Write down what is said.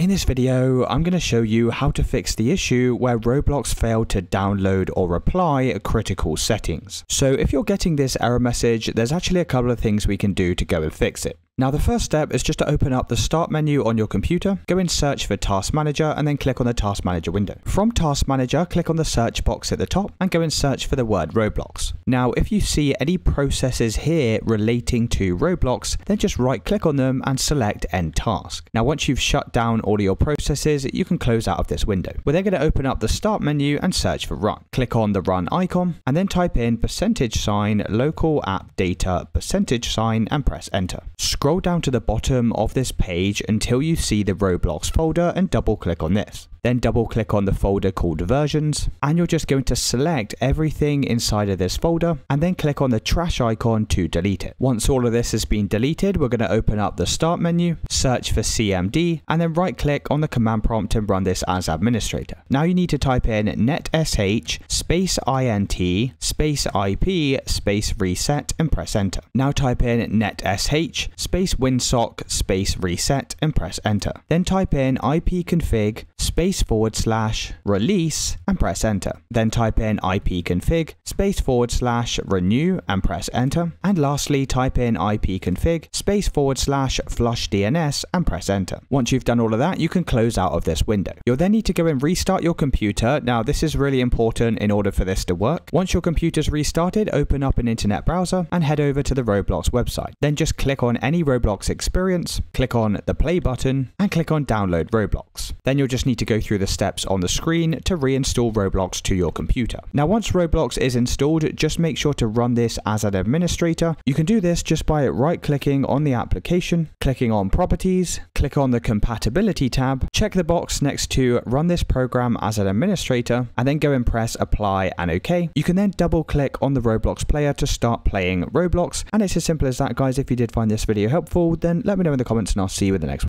In this video, I'm going to show you how to fix the issue where Roblox failed to download or reply critical settings. So if you're getting this error message, there's actually a couple of things we can do to go and fix it. Now the first step is just to open up the start menu on your computer, go in search for task manager and then click on the task manager window. From task manager, click on the search box at the top and go in search for the word Roblox. Now if you see any processes here relating to Roblox, then just right click on them and select end task. Now once you've shut down all your processes, you can close out of this window. We're then going to open up the start menu and search for run. Click on the run icon and then type in percentage sign local app data percentage sign and press enter. Scroll scroll down to the bottom of this page until you see the Roblox folder and double click on this. Then double click on the folder called versions and you're just going to select everything inside of this folder and then click on the trash icon to delete it. Once all of this has been deleted, we're going to open up the start menu, search for CMD and then right click on the command prompt and run this as administrator. Now you need to type in netsh space int space ip space reset and press enter. Now type in netsh space winsock space reset and press enter. Then type in ipconfig space forward slash release and press enter. Then type in ipconfig space forward slash renew and press enter. And lastly, type in ipconfig space forward slash flush DNS and press enter. Once you've done all of that, you can close out of this window. You'll then need to go and restart your computer. Now, this is really important in order for this to work. Once your computer's restarted, open up an internet browser and head over to the Roblox website. Then just click on any Roblox experience, click on the play button and click on download Roblox. Then you'll just need to go through the steps on the screen to reinstall Roblox to your computer. Now once Roblox is installed, just make sure to run this as an administrator. You can do this just by right clicking on the application, clicking on properties, click on the compatibility tab, check the box next to run this program as an administrator, and then go and press apply and OK. You can then double click on the Roblox player to start playing Roblox. And it's as simple as that guys. If you did find this video helpful, then let me know in the comments and I'll see you in the next one.